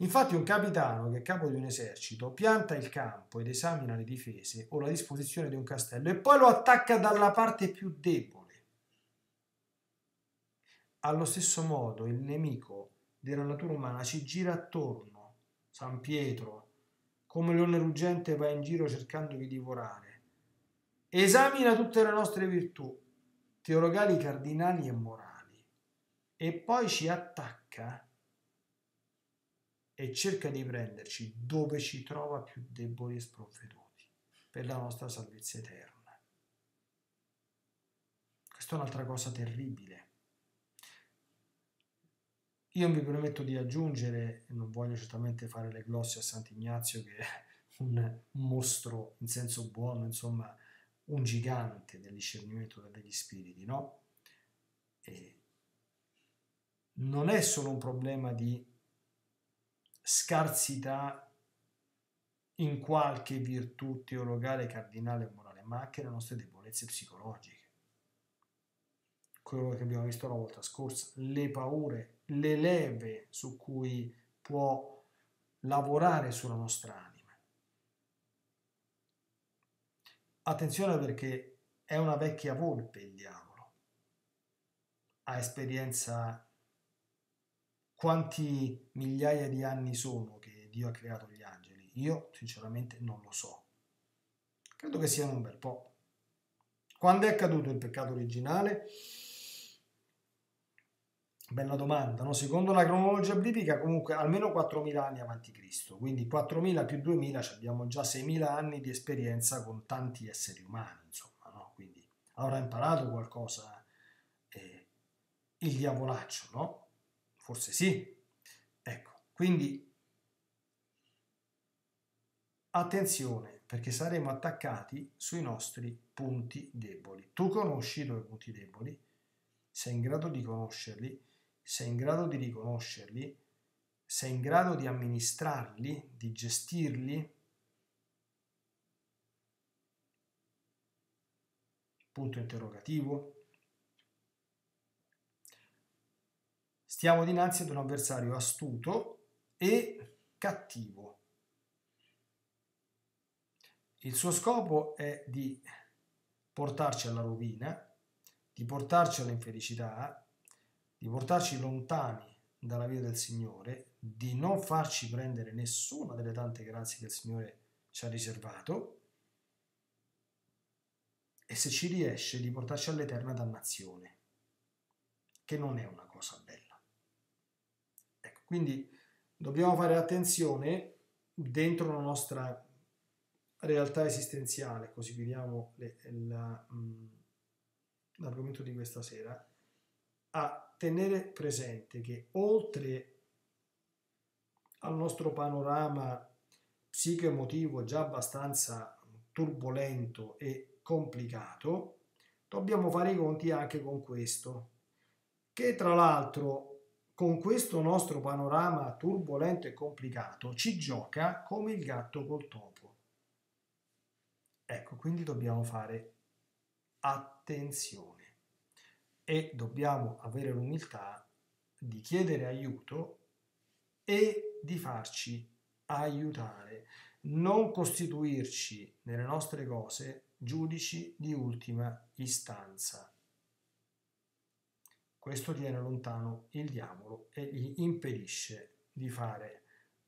Infatti un capitano che è capo di un esercito pianta il campo ed esamina le difese o la disposizione di un castello e poi lo attacca dalla parte più debole allo stesso modo il nemico della natura umana ci gira attorno, San Pietro, come leone ruggente va in giro cercando di divorare. Esamina tutte le nostre virtù, teologali, cardinali e morali, e poi ci attacca e cerca di prenderci dove ci trova più deboli e sprovveduti per la nostra salvezza eterna. Questa è un'altra cosa terribile Io mi permetto di aggiungere, non voglio certamente fare le glosse a Sant'Ignazio che è un mostro in senso buono, insomma, un gigante del discernimento degli spiriti, no? E non è solo un problema di scarsità in qualche virtù teologale, cardinale e morale, ma anche le nostre debolezze psicologiche. Quello che abbiamo visto la volta scorsa, le paure, le leve su cui può lavorare sulla nostra anima. Attenzione perché è una vecchia volpe il diavolo. Ha esperienza quanti migliaia di anni sono che Dio ha creato gli angeli io sinceramente non lo so. Credo che siano un bel po'. Quando è accaduto il peccato originale? Bella domanda, no? Secondo la cronologia biblica comunque almeno 4.000 anni avanti Cristo, quindi 4.000 più 2.000 abbiamo già 6.000 anni di esperienza con tanti esseri umani, insomma, no? Quindi avrà imparato qualcosa eh, il diavolaccio, no? Forse sì. Ecco, quindi Attenzione, perché saremo attaccati sui nostri punti deboli. Tu conosci i tuoi punti deboli? Sei in grado di conoscerli? Sei in grado di riconoscerli? Sei in grado di amministrarli, di gestirli? Punto interrogativo. Stiamo dinanzi ad un avversario astuto e cattivo il suo scopo è di portarci alla rovina, di portarci all'infelicità, di portarci lontani dalla via del Signore, di non farci prendere nessuna delle tante grazie che il Signore ci ha riservato e se ci riesce di portarci all'eterna dannazione, che non è una cosa bella. Quindi dobbiamo fare attenzione dentro la nostra realtà esistenziale, così la, mh, mm, l'argomento di questa sera, a tenere presente che oltre al nostro panorama psico-emotivo già abbastanza turbolento e complicato, dobbiamo fare i conti anche con questo, che tra l'altro con questo nostro panorama turbolento e complicato ci gioca come il gatto col topo. Ecco, quindi dobbiamo fare attenzione e dobbiamo avere l'umiltà di chiedere aiuto e di farci aiutare, non costituirci nelle nostre cose giudici di ultima istanza. Questo tiene lontano il diavolo e gli impedisce di fare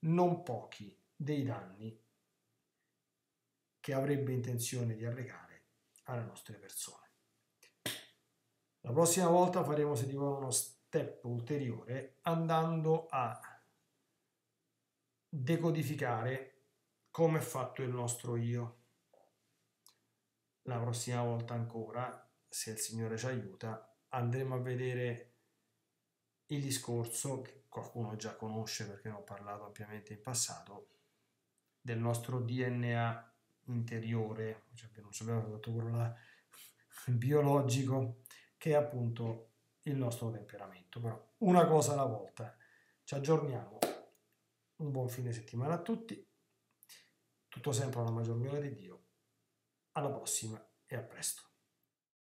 non pochi dei danni che avrebbe intenzione di arrecare alle nostre persone. La prossima volta faremo, se dico, uno step ulteriore andando a decodificare come è fatto il nostro io. La prossima volta ancora, se il Signore ci aiuta, andremo a vedere il discorso che qualcuno già conosce perché ne ho parlato ampiamente in passato del nostro DNA interiore, cioè non sappiamo tutto quello là [LAUGHS] biologico, che è appunto il nostro temperamento. Però una cosa alla volta, ci aggiorniamo. Un buon fine settimana a tutti, tutto sempre alla maggior gloria di Dio. Alla prossima e a presto.